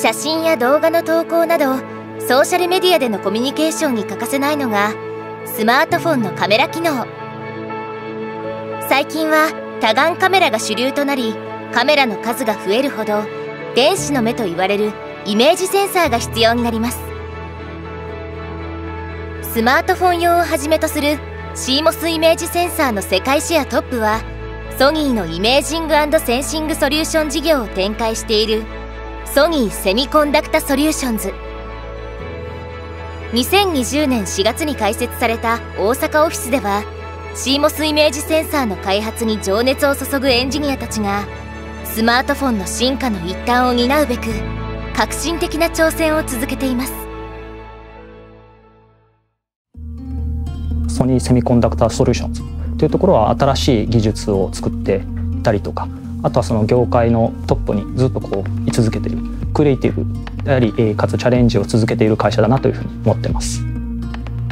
写真や動画の投稿などソーシャルメディアでのコミュニケーションに欠かせないのがスマートフォンのカメラ機能。最近は多眼カメラが主流となりカメラの数が増えるほど電子の目と言われるイメージセンサーが必要になります。スマートフォン用をはじめとする CMOS イメージセンサーの世界シェアトップはソニーのイメージングセンシングソリューション事業を展開しているソニーセミコンダクタソリューションズ。2020年4月に開設された大阪オフィスでは CMOS イメージセンサーの開発に情熱を注ぐエンジニアたちがスマートフォンの進化の一端を担うべく革新的な挑戦を続けています。ソニーセミコンダクターソリューションズというところは新しい技術を作っていたりとかあとはその業界のトップにずっとこう居続けているクリエイティブでありかつチャレンジを続けている会社だなというふうに思ってます。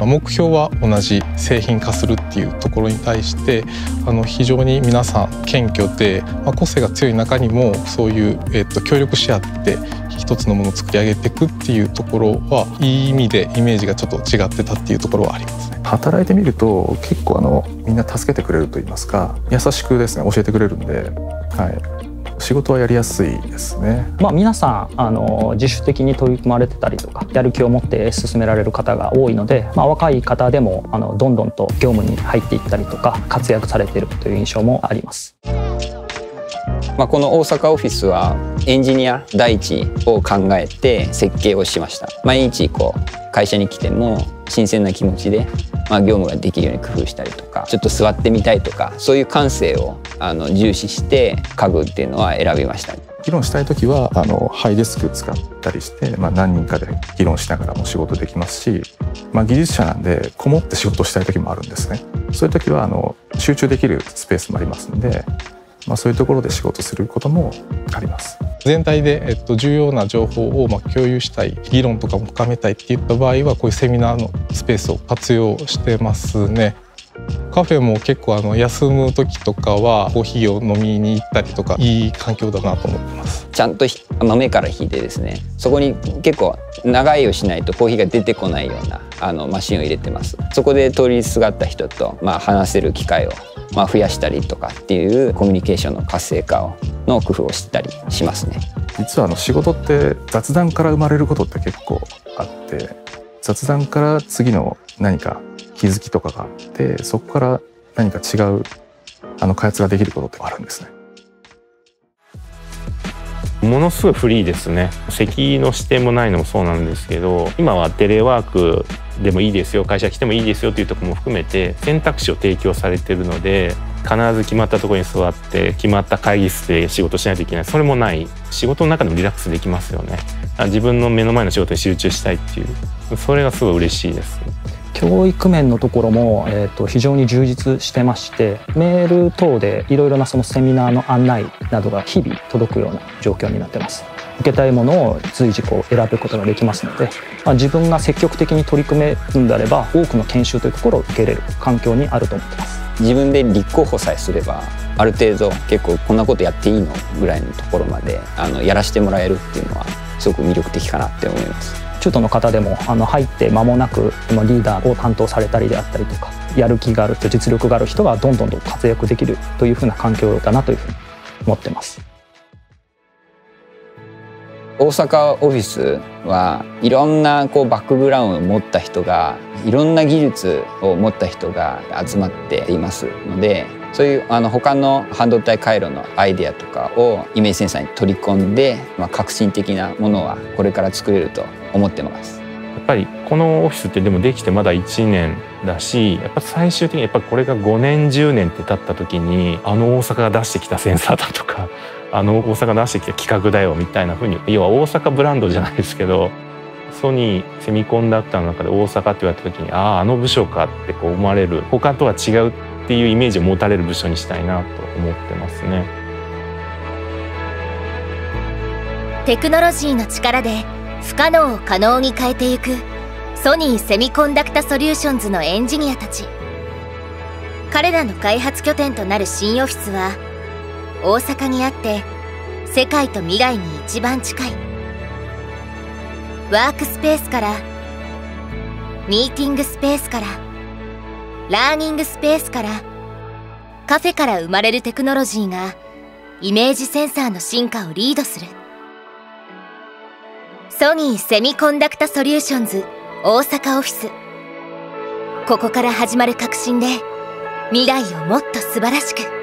目標は同じ製品化するっていうところに対してあの非常に皆さん謙虚で、まあ、個性が強い中にもそういう、えっと、協力し合って一つのものを作り上げていくっていうところはいい意味でイメージがちょっと違ってたっていうところはありますね。働いてみると結構あのみんな助けてくれると言いますか優しくですね教えてくれるんで、はい、仕事はやりやすいですね。まあ皆さんあの自主的に取り組まれてたりとかやる気を持って進められる方が多いので、まあ若い方でもあのどんどんと業務に入っていったりとか活躍されているという印象もあります。まあ、この大阪オフィスはエンジニア第一を考えて設計をしました。毎日こう会社に来ても新鮮な気持ちで、まあ、業務ができるように工夫したりとかちょっと座ってみたいとかそういう感性をあの重視して家具っていうのは選びました。議論したい時はあのハイデスク使ったりして、まあ、何人かで議論しながらも仕事できますし、まあ、技術者なんでこもって仕事したい時もあるんですね。そういう時はあの集中できるスペースもありますんでまあ、そういうところで仕事することもあります。全体で、えっと、重要な情報をまあ共有したい議論とかも深めたいっていった場合はこういうセミナーのスペースを活用してますね。カフェも結構あの休む時とかはコーヒーを飲みに行ったりとかいい環境だなと思ってます。ちゃんと豆から引いてですね。そこに結構長いをしないとコーヒーが出てこないようなあのマシンを入れてます。そこで通りすがった人とまあ話せる機会をまあ増やしたりとかっていうコミュニケーションの活性化をの工夫をしたりしますね。実はあの仕事って雑談から生まれることって結構あって雑談から次の何か気づきとかがあってそこから何か違うあの開発ができることってあるんですね。ものすごいフリーですね。席の視点もないのもそうなんですけど今はテレワークでもいいですよ会社来てもいいですよというところも含めて選択肢を提供されてるので必ず決まったところに座って決まった会議室で仕事しないといけない。それもない。仕事の中でもリラックスできますよね。自分の目の前の仕事に集中したいっていう。それがすごい嬉しいです。教育面のところも、えーと、非常に充実してましてメール等でいろいろなそのセミナーの案内などが日々届くような状況になってます。受けたいものを随時こう選ぶことができますので、まあ、自分が積極的に取り組めるんであれば多くの研修というところを受けれる環境にあると思ってます自分で立候補さえすればある程度結構こんなことやっていいのぐらいのところまであのやらせてもらえるっていうのはすごく魅力的かなって思います中途の方でもあの入って間もなくリーダーを担当されたりであったりとかやる気がある人実力がある人がどんどんと活躍できるというふうな環境だなというふうに思ってます。大阪オフィスはいろんなこうバックグラウンドを持った人がいろんな技術を持った人が集まっていますのでそういうあの他の半導体回路のアイデアとかをイメージセンサーに取り込んで、まあ、革新的なものはこれから作れると思ってます。っぱりこのオフィスってでもできてまだ1年だしやっぱ最終的にやっぱこれが5年10年って経った時にあの大阪が出してきたセンサーだとか あの大阪が出してきた企画だよみたいなふうに要は大阪ブランドじゃないですけどソニーセミコンダクターの中で大阪って言われた時にあああの部署かってこう思われる他とは違うっていうイメージを持たれる部署にしたいなと思ってますね。テクノロジーの力で不可能を可能に変えていく。ソニーセミコンダクタソリューションズのエンジニアたち。彼らの開発拠点となる新オフィスは大阪にあって世界と未来に一番近い。ワークスペースからミーティングスペースからラーニングスペースからカフェから生まれるテクノロジーがイメージセンサーの進化をリードする。ソニーセミコンダクタソリューションズ大阪オフィス。ここから始まる革新で未来をもっと素晴らしく。